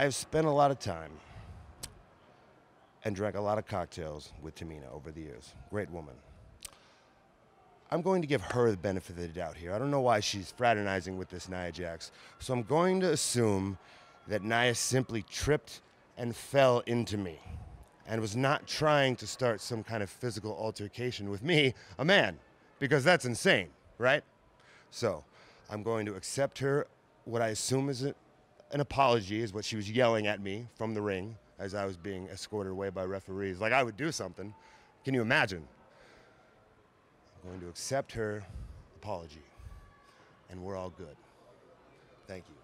I've spent a lot of time and drank a lot of cocktails with Tamina over the years. Great woman. I'm going to give her the benefit of the doubt here. I don't know why she's fraternizing with this Nia Jax. So I'm going to assume that Nia simply tripped and fell into me and was not trying to start some kind of physical altercation with me, a man, because that's insane, right? So I'm going to accept her, what I assume is an apology, is what she was yelling at me from the ring as I was being escorted away by referees. Like I would do something. Can you imagine? I'm going to accept her apology, and we're all good. Thank you.